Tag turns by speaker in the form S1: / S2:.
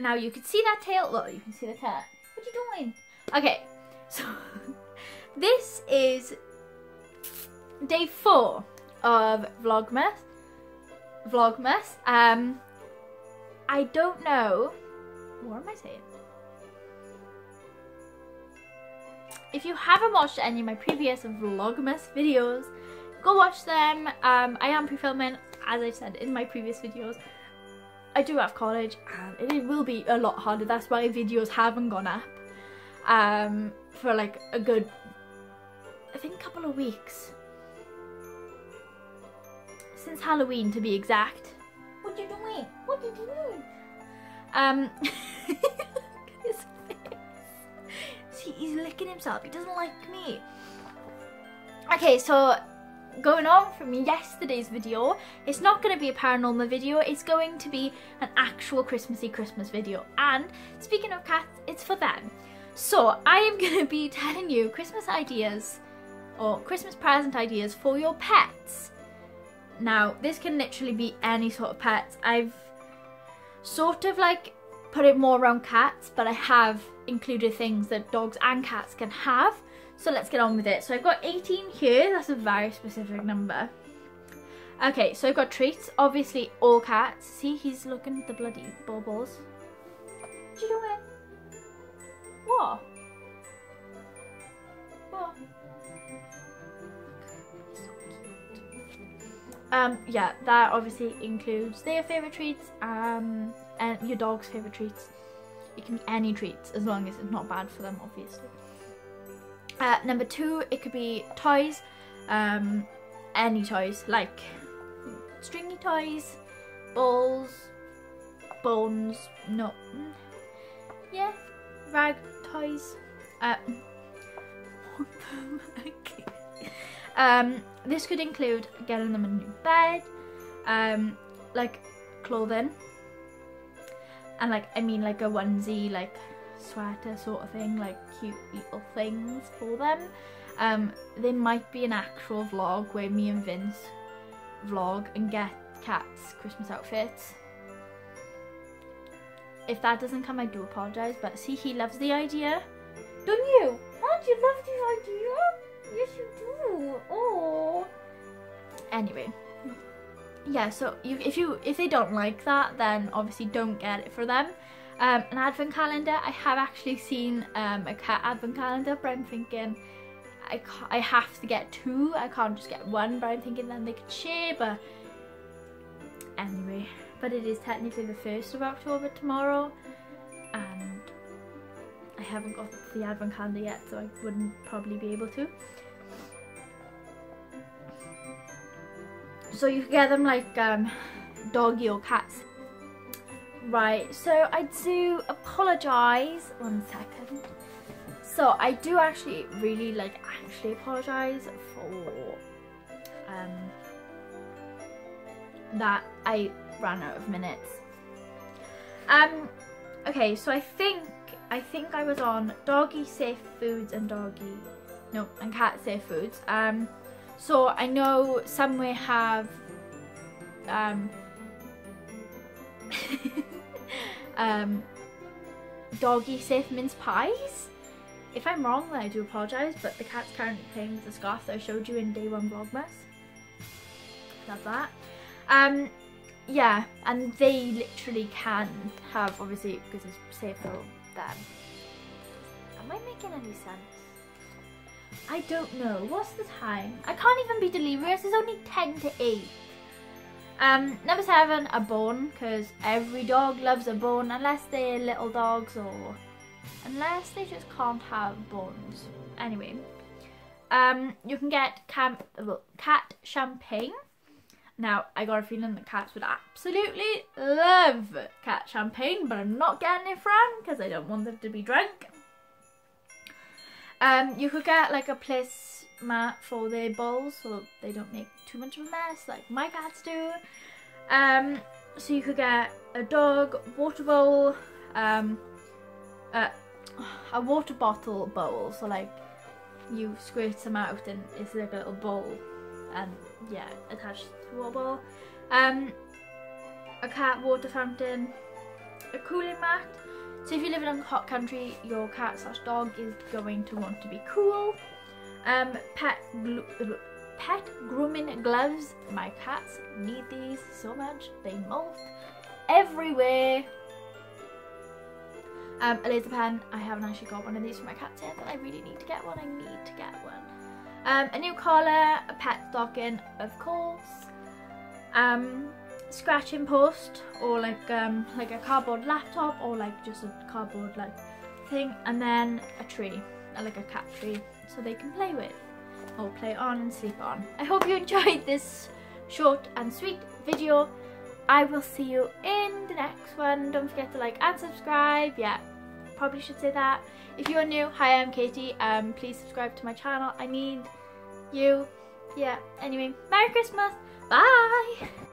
S1: Now you can see that tail. Look, you can see the cat. What are you doing? Okay, so this is day four of Vlogmas. Vlogmas. Um, I don't know. What am I saying? If you haven't watched any of my previous Vlogmas videos, go watch them. Um, I am pre-filming, as I said in my previous videos. I do have college and it will be a lot harder. That's why videos haven't gone up um, for like a good, I think, couple of weeks. Since Halloween, to be exact. What you doing? What did you doing? Um, his face. See, he's licking himself. He doesn't like me. Okay, so going on from yesterday's video, it's not going to be a paranormal video, it's going to be an actual Christmassy Christmas video. And speaking of cats, it's for them. So I am going to be telling you Christmas ideas or Christmas present ideas for your pets. Now, this can literally be any sort of pets. I've sort of like put it more around cats, but I have included things that dogs and cats can have. So let's get on with it. So I've got 18 here. That's a very specific number. Okay, so I've got treats. Obviously, all cats. See, he's looking at the bloody bubbles. What you doing? What? What? Um, yeah, that obviously includes their favourite treats um, and your dog's favourite treats. It can be any treats as long as it's not bad for them, obviously. Uh, number two, it could be toys, um, any toys, like stringy toys, balls, bones, no, yeah, rag toys. Uh, um, this could include getting them a new bed, um, like clothing, and like I mean like a onesie, like sweater sort of thing, like cute little things for them. Um, there might be an actual vlog where me and Vince vlog and get cats Christmas outfits. If that doesn't come, I do apologise, but see, he loves the idea. Don't you? Don't you love the idea? Yes, you do. Oh. Anyway, yeah. So you, if you if they don't like that, then obviously don't get it for them. Um, an advent calendar. I have actually seen um, a cat advent calendar, but I'm thinking I, I have to get two. I can't just get one, but I'm thinking then they could share. But anyway, but it is technically the 1st of October tomorrow, and I haven't got the advent calendar yet, so I wouldn't probably be able to. So you can get them like um, doggy or cats Right, so I do apologise. One second. So I do actually really like actually apologise for um that I ran out of minutes. Um okay, so I think I think I was on doggy safe foods and doggy no and cat safe foods. Um so I know somewhere have um um, doggy safe mince pies. If I'm wrong, then I do apologise, but the cat's currently playing with the scarf that I showed you in day one vlogmas. Love that. Um, yeah, and they literally can have, obviously, because it's safe for them. Am I making any sense? I don't know. What's the time? I can't even be delirious. It's only 10 to 8. Um, number seven, a bone, because every dog loves a bone, unless they're little dogs or unless they just can't have bones. Anyway, um, you can get camp, well, cat champagne. Now, I got a feeling that cats would absolutely love cat champagne, but I'm not getting it from because I don't want them to be drunk. Um, you could get like a place mat for their bowls so they don't make too much of a mess like my cats do. Um, so you could get a dog water bowl, um, uh, a water bottle bowl. So like you squirt some out and it's like a little bowl and yeah, attached to a bowl. Um, a cat water fountain, a cooling mat. So if you live in a hot country, your cat slash dog is going to want to be cool. Um, pet pet grooming gloves. My cats need these so much. They molt everywhere. Um, a laser pen. I haven't actually got one of these for my cats yet, but I really need to get one. I need to get one. Um, a new collar, a pet stocking, of course. Um, scratching post, or like um, like a cardboard laptop, or like just a cardboard like thing, and then a tree, like a cat tree, so they can play with, or play on and sleep on. I hope you enjoyed this short and sweet video. I will see you in the next one. Don't forget to like and subscribe. Yeah, probably should say that. If you're new, hi, I'm Katie. Um, please subscribe to my channel. I need you. Yeah, anyway, Merry Christmas. Bye.